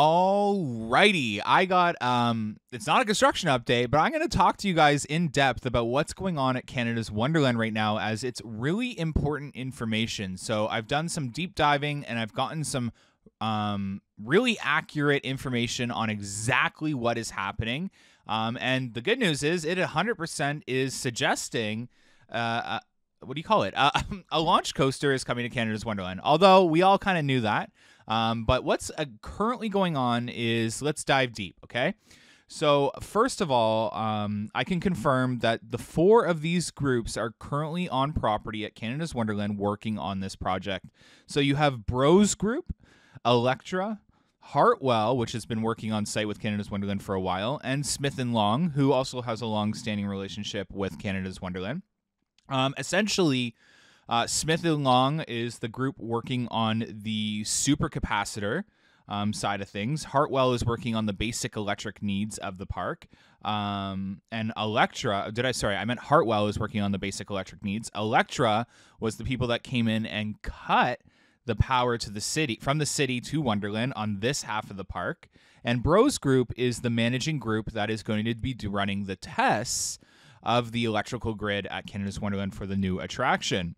Alrighty, I got um it's not a construction update, but I'm going to talk to you guys in depth about what's going on at Canada's Wonderland right now as it's really important information. So, I've done some deep diving and I've gotten some um really accurate information on exactly what is happening. Um and the good news is it 100% is suggesting uh, uh what do you call it? Uh, a launch coaster is coming to Canada's Wonderland. Although we all kind of knew that. Um, but what's uh, currently going on is let's dive deep, okay? So, first of all, um, I can confirm that the four of these groups are currently on property at Canada's Wonderland working on this project. So, you have Bros Group, Electra, Hartwell, which has been working on site with Canada's Wonderland for a while, and Smith and Long, who also has a long standing relationship with Canada's Wonderland. Um, essentially, uh, Smith and Long is the group working on the supercapacitor um, side of things. Hartwell is working on the basic electric needs of the park. Um, and Electra, did I, sorry, I meant Hartwell is working on the basic electric needs. Electra was the people that came in and cut the power to the city from the city to Wonderland on this half of the park. And Bros Group is the managing group that is going to be running the tests of the electrical grid at Canada's Wonderland for the new attraction.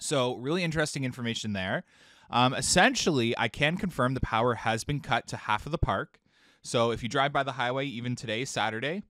So, really interesting information there. Um, essentially, I can confirm the power has been cut to half of the park. So, if you drive by the highway, even today, Saturday,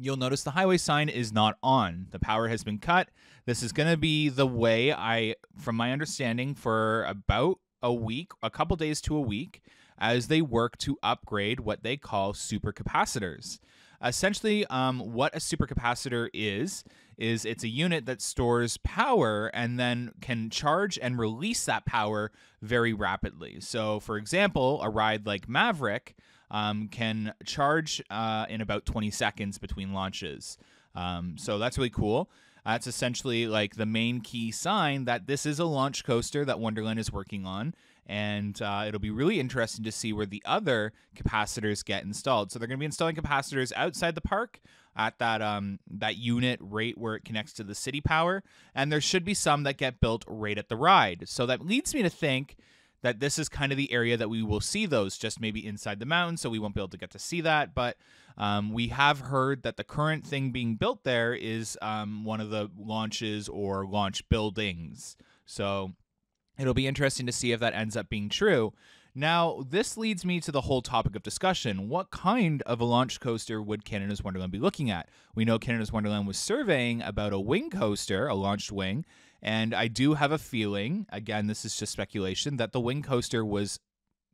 you'll notice the highway sign is not on. The power has been cut. This is going to be the way I, from my understanding, for about a week, a couple days to a week, as they work to upgrade what they call supercapacitors. Essentially, um, what a supercapacitor is is it's a unit that stores power and then can charge and release that power very rapidly. So, for example, a ride like Maverick um, can charge uh, in about 20 seconds between launches. Um, so that's really cool. That's essentially like the main key sign that this is a launch coaster that Wonderland is working on and uh, it'll be really interesting to see where the other capacitors get installed. So they're going to be installing capacitors outside the park at that um that unit rate where it connects to the city power, and there should be some that get built right at the ride. So that leads me to think that this is kind of the area that we will see those, just maybe inside the mountain, so we won't be able to get to see that. But um, we have heard that the current thing being built there is um, one of the launches or launch buildings. So It'll be interesting to see if that ends up being true. Now, this leads me to the whole topic of discussion. What kind of a launch coaster would Canada's Wonderland be looking at? We know Canada's Wonderland was surveying about a wing coaster, a launched wing, and I do have a feeling, again, this is just speculation, that the wing coaster was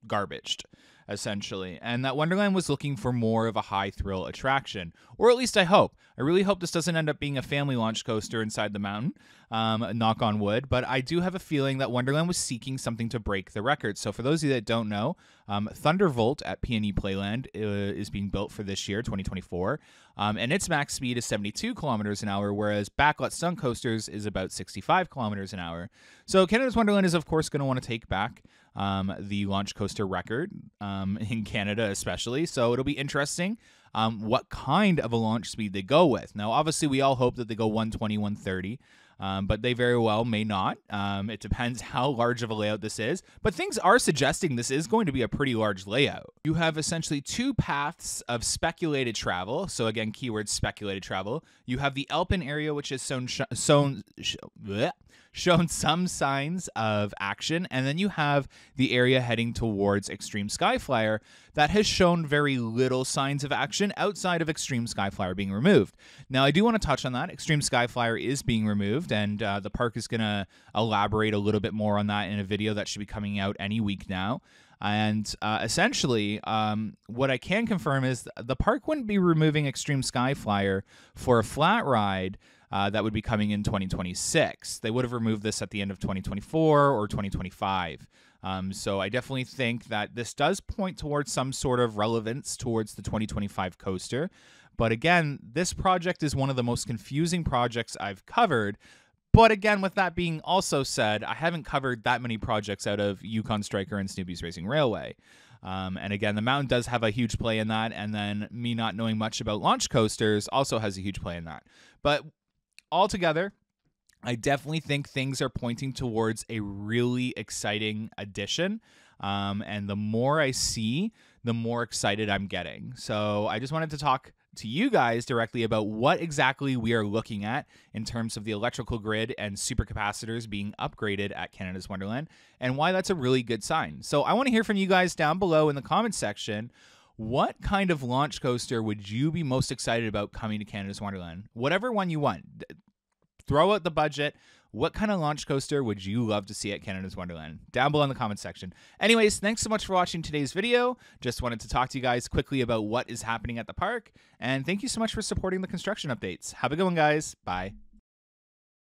garbaged essentially, and that Wonderland was looking for more of a high thrill attraction, or at least I hope. I really hope this doesn't end up being a family launch coaster inside the mountain, um, knock on wood, but I do have a feeling that Wonderland was seeking something to break the record. So, for those of you that don't know, um, Thundervolt at PNE Playland uh, is being built for this year, 2024, um, and its max speed is 72 kilometers an hour, whereas Backlot Stunt Coasters is about 65 kilometers an hour. So, Canada's Wonderland is, of course, going to want to take back um, the launch coaster record um, in Canada, especially. So it'll be interesting um, what kind of a launch speed they go with. Now, obviously, we all hope that they go 120, 130. Um, but they very well may not. Um, it depends how large of a layout this is. But things are suggesting this is going to be a pretty large layout. You have essentially two paths of speculated travel. So again, keyword speculated travel. You have the Alpen area, which is shown, shown, bleh, shown some signs of action. And then you have the area heading towards Extreme Skyflyer that has shown very little signs of action outside of Extreme Skyflyer being removed. Now, I do want to touch on that. Extreme Skyflyer is being removed, and uh, the park is going to elaborate a little bit more on that in a video that should be coming out any week now. And uh, essentially, um, what I can confirm is the park wouldn't be removing Extreme Sky Flyer for a flat ride uh, that would be coming in 2026. They would have removed this at the end of 2024 or 2025. Um, so I definitely think that this does point towards some sort of relevance towards the 2025 coaster. But again, this project is one of the most confusing projects I've covered But again, with that being also said, I haven't covered that many projects out of Yukon Striker and Snoopy's Racing Railway. Um, and again, the mountain does have a huge play in that. And then me not knowing much about launch coasters also has a huge play in that. But altogether, I definitely think things are pointing towards a really exciting addition. Um, and the more I see, the more excited I'm getting. So I just wanted to talk to you guys directly about what exactly we are looking at in terms of the electrical grid and supercapacitors being upgraded at Canada's Wonderland and why that's a really good sign. So I want to hear from you guys down below in the comments section. What kind of launch coaster would you be most excited about coming to Canada's Wonderland? Whatever one you want. Throw out the budget. What kind of launch coaster would you love to see at Canada's Wonderland? Down below in the comments section. Anyways, thanks so much for watching today's video. Just wanted to talk to you guys quickly about what is happening at the park. And thank you so much for supporting the construction updates. Have a good one, guys. Bye.